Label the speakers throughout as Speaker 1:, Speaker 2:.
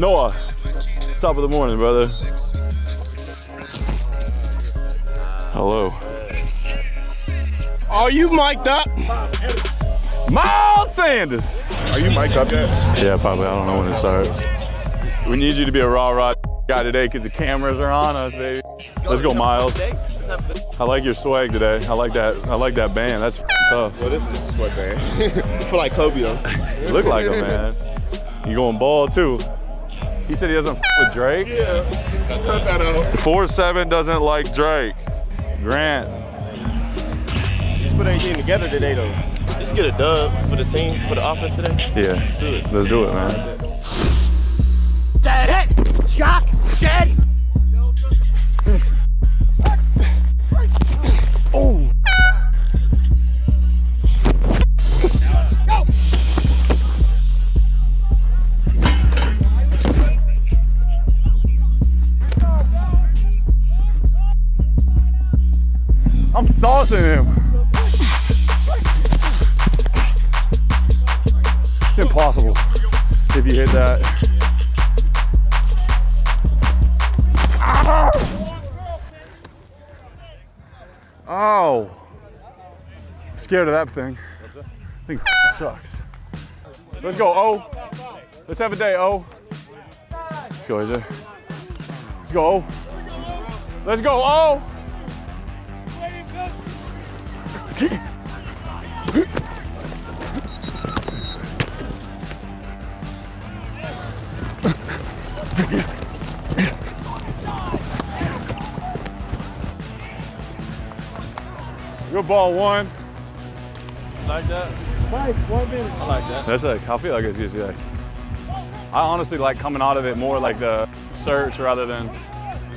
Speaker 1: Noah, top of the morning, brother. Hello.
Speaker 2: Are you mic'd up?
Speaker 1: Miles Sanders.
Speaker 2: Are you mic'd up yet?
Speaker 1: Yeah, probably. I don't know when it starts. We need you to be a raw rod guy today because the cameras are on us, baby. Let's go, Miles. I like your swag today. I like that. I like that band. That's tough.
Speaker 2: Well, this is a sweatband. I feel like Kobe though.
Speaker 1: You look like him, man. You going bald too. He said he doesn't f with Drake.
Speaker 2: Yeah. Cut that out.
Speaker 1: Four seven doesn't like Drake. Grant.
Speaker 2: Let's put everything together today though. Let's get a dub for the team, for the offense today.
Speaker 1: Yeah.
Speaker 2: Let's do it.
Speaker 1: Let's do it, man.
Speaker 3: Dead hit! Shock! Shed!
Speaker 1: I'm saucing him. It's impossible if you hit that. Oh. Scared of that thing. I think sucks. Let's go, O. Let's have a day, O. Let's go. Let's go, O. Let's go, O. Good ball, one.
Speaker 4: Like that?
Speaker 1: Mike, one minute.
Speaker 4: I like that.
Speaker 1: That's like, I feel like it's just like, I honestly like coming out of it more like the search rather than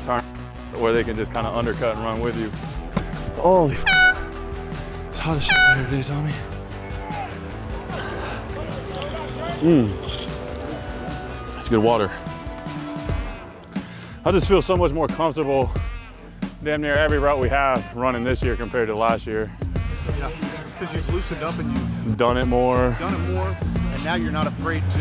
Speaker 1: turn, where they can just kind of undercut and run with you. Holy, it's hot as shit out here today, Tommy. Mmm, it's good water. I just feel so much more comfortable damn near every route we have running this year compared to last year.
Speaker 5: Yeah, because you've loosened up and you've
Speaker 1: Done it more,
Speaker 5: done it more, and now you're not afraid to.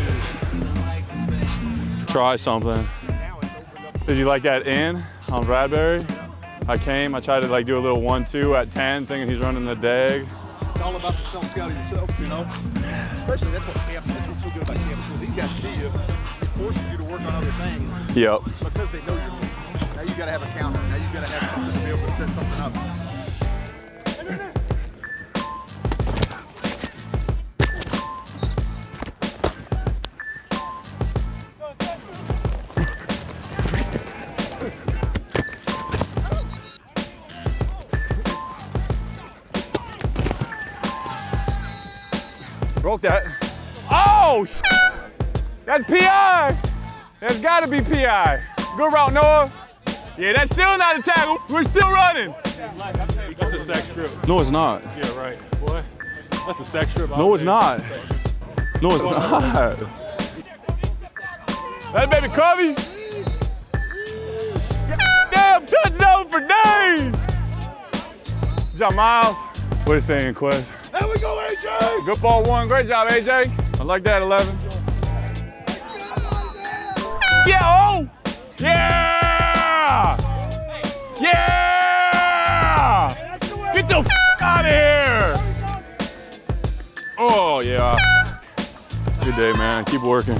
Speaker 1: try something.
Speaker 5: Now it's opened up.
Speaker 1: Did you like that in on Bradbury? I came, I tried to like do a little one-two at 10, thinking he's running the dag.
Speaker 5: It's all about the self scout of yourself, you know. Especially that's what camp. That's what's so good about camp. Because these guys see you, it forces you to work on other things
Speaker 1: Yep.
Speaker 5: because they know you're. Now you got to have a counter. Now you got to have something to be able to set something up.
Speaker 1: Broke that. Oh, sh- that's PI. That's gotta be PI. Good route, Noah. Yeah, that's still not a tackle. We're still running.
Speaker 4: That's a sack strip.
Speaker 1: No, it's not.
Speaker 4: Yeah, right. Boy, that's a sex strip.
Speaker 1: No, it's not. No, it's not. That baby Covey. Damn touchdown for Dave. Good job, Miles. Way to stay in, Quez.
Speaker 5: There we go, AJ.
Speaker 1: Good ball one. Great job, AJ. I like that, 11. Yeah, oh! Yeah! Yeah! Get the f out of here! Oh, yeah. Good day, man. Keep working.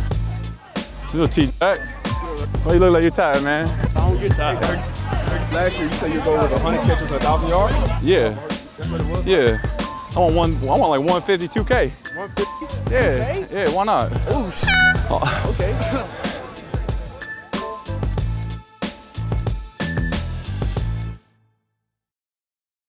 Speaker 1: Little T back. Why you look like you're tired, man?
Speaker 2: I don't get tired. Last year you said you go with 100 catches, 1,000 yards.
Speaker 1: Yeah,
Speaker 2: That's what it was.
Speaker 1: yeah. I want one. I want like 152k.
Speaker 2: 150.
Speaker 1: Yeah, yeah. Why not?
Speaker 2: Oh.
Speaker 1: Oh.
Speaker 2: Uh, okay.